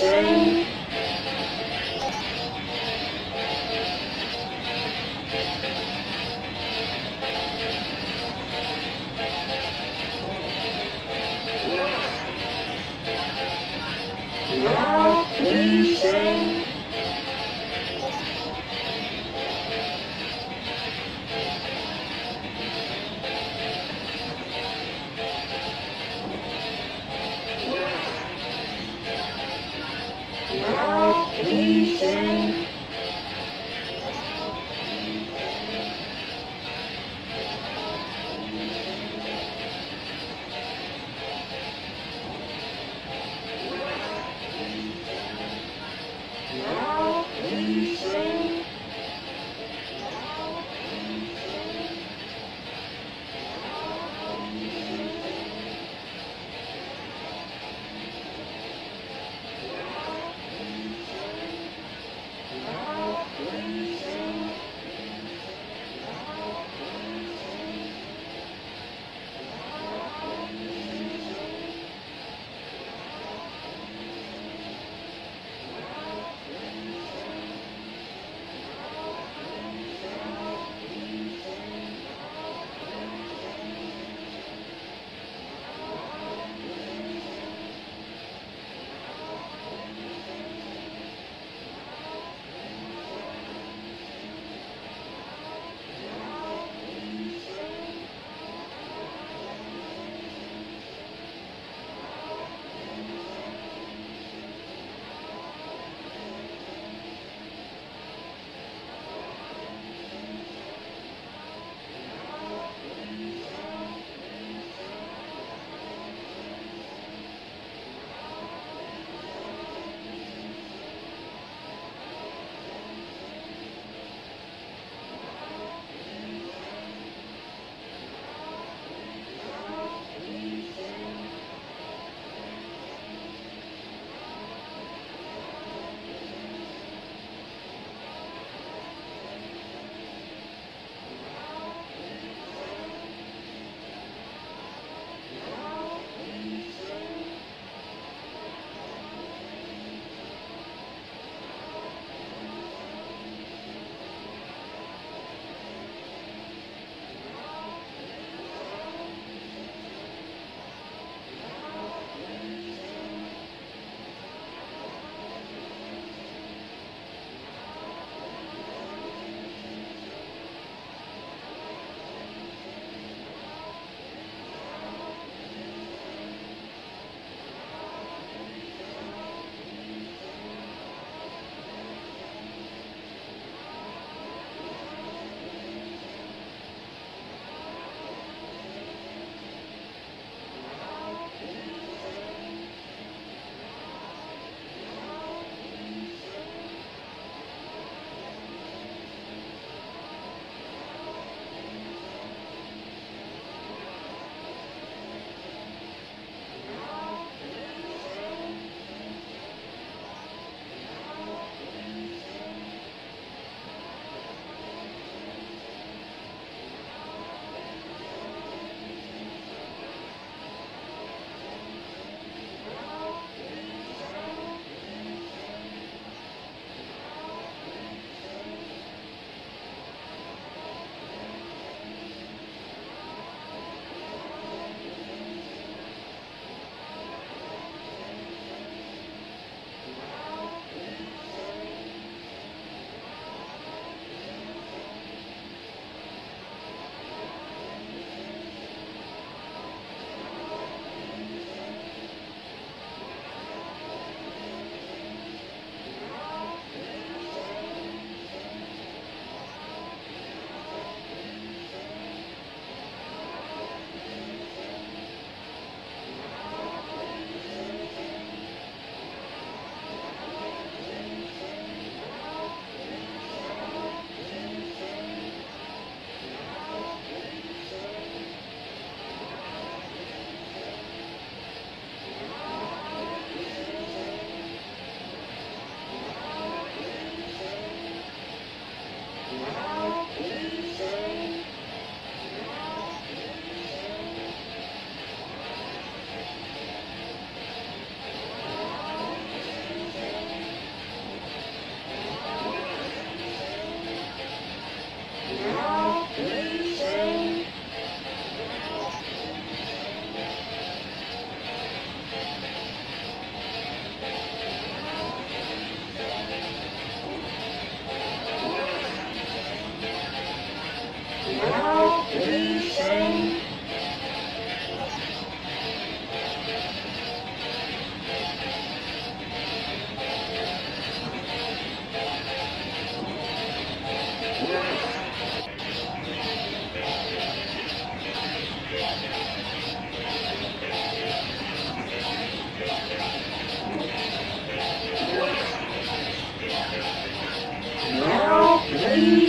sing? We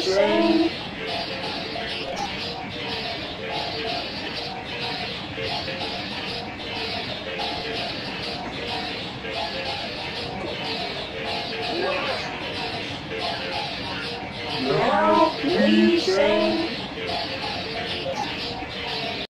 say? Now please say.